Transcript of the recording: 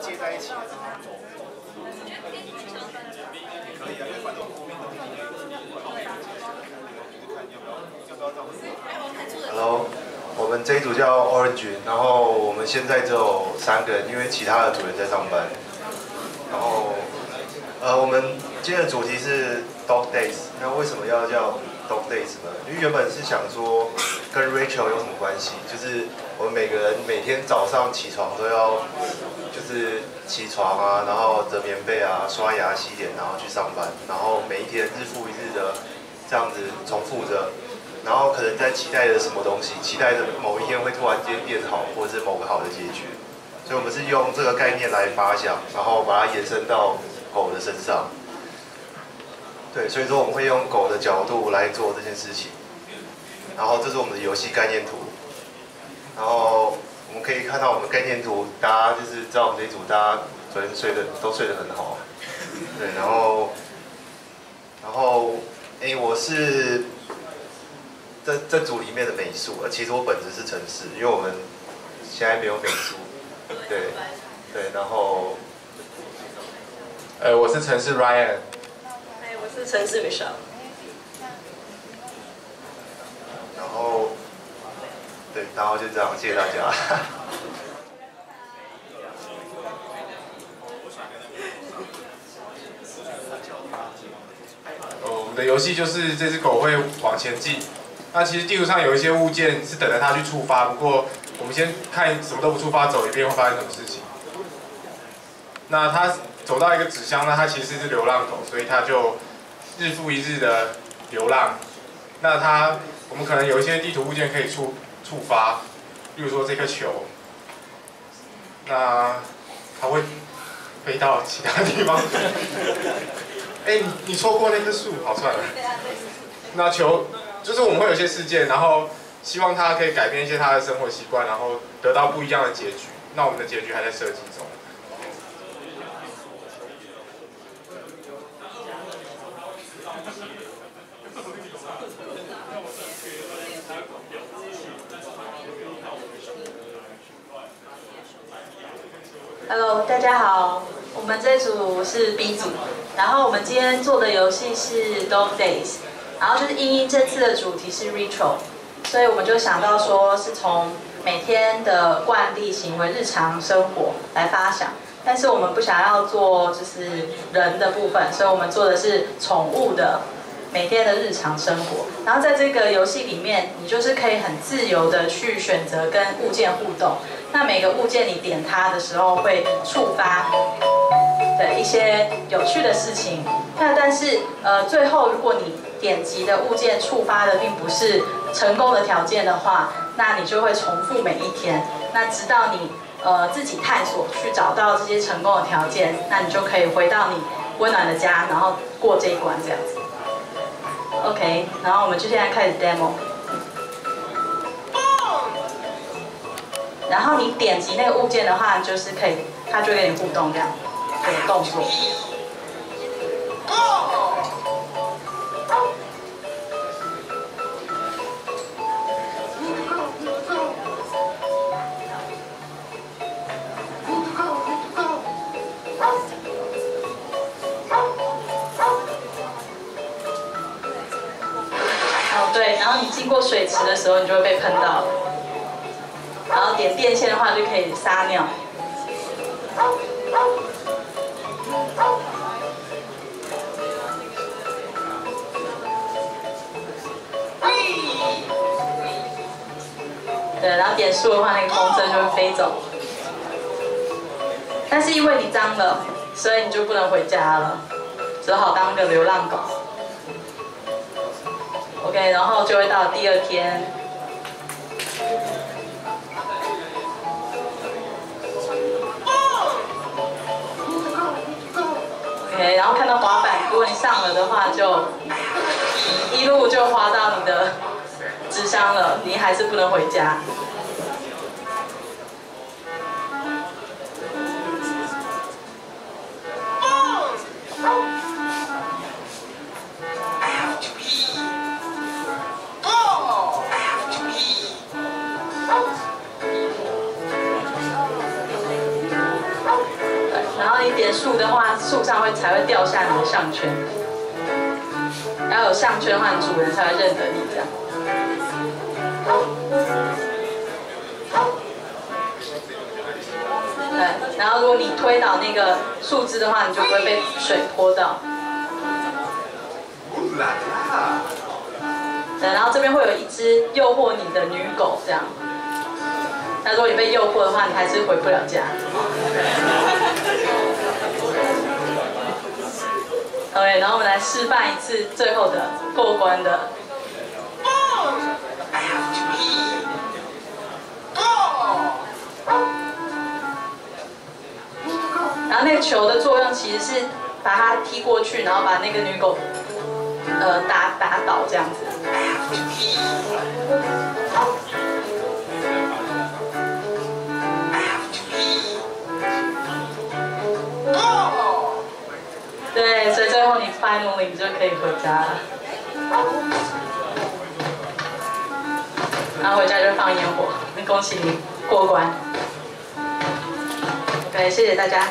接在一起，可以啊，因为反正后面都是一个看要不要要不要这样。Hello，我们这一组叫 Orange，然后我们现在只有三个人，因为其他的组员在上班。然后，呃，我们今天的主题是 Dog Days，那为什么要叫？Dog Days 呢？因为原本是想说跟 Rachel 有什么关系？就是我们每个人每天早上起床都要，就是起床啊，然后折棉被啊，刷牙洗脸，然后去上班，然后每一天日复一日的这样子重复着，然后可能在期待着什么东西，期待着某一天会突然间变好，或者是某个好的结局。所以我们是用这个概念来发想，然后把它延伸到狗的身上。对，所以说我们会用狗的角度来做这件事情。然后这是我们的游戏概念图。然后我们可以看到我们概念图，大家就是知道我们这一组大家昨天睡的都睡得很好。对，然后，然后，哎，我是这这组里面的美术，而其实我本职是城市，因为我们现在没有美术。对，对，然后，呃，我是城市 Ryan。是城市美少。然后，对，然后就这样，谢谢大家。我们的游戏就是这只狗会往前进。那其实地图上有一些物件是等着它去触发，不过我们先看什么都不触发走一遍会发生什么事情。那它走到一个纸箱呢，它其实是流浪狗，所以它就。日复一日的流浪，那它我们可能有一些地图物件可以触触发，比如说这颗球，那它会飞到其他地方。哎，你你错过那棵树，好算了。那球就是我们会有些事件，然后希望它可以改变一些它的生活习惯，然后得到不一样的结局。那我们的结局还在设计中。Hello，大家好，我们这组是 B 组，然后我们今天做的游戏是 Dog Days，然后就是英英这次的主题是 Ritual，所以我们就想到说是从每天的惯例行为、日常生活来发想，但是我们不想要做就是人的部分，所以我们做的是宠物的每天的日常生活，然后在这个游戏里面，你就是可以很自由的去选择跟物件互动。那每个物件你点它的时候会触发的一些有趣的事情。那但是呃最后如果你点击的物件触发的并不是成功的条件的话，那你就会重复每一天。那直到你呃自己探索去找到这些成功的条件，那你就可以回到你温暖的家，然后过这一关这样子。OK，然后我们就现在开始 demo。然后你点击那个物件的话，就是可以，它就跟你互动这样，这个动作。哦，对，然后你经过水池的时候，你就会被喷到。点电线的话就可以撒尿。对，然后点树的话，那个风筝就会飞走。但是因为你脏了，所以你就不能回家了，只好当个流浪狗。OK，然后就会到第二天。然后看到滑板，如果你上了的话，就一路就滑到你的纸箱了，你还是不能回家。点树的话，树上会才会掉下你的项圈。要有项圈的话，你主人才会认得你这样。对，然后如果你推倒那个树枝的话，你就不会被水泼到。对，然后这边会有一只诱惑你的女狗这样。那如果你被诱惑的话，你还是回不了家。OK，然后我们来示范一次最后的过关的。然后那个球的作用其实是把它踢过去，然后把那个女狗呃打打倒这样子。最后你 finally 你就可以回家了。然后回家就放烟火，恭喜你过关。OK，谢谢大家。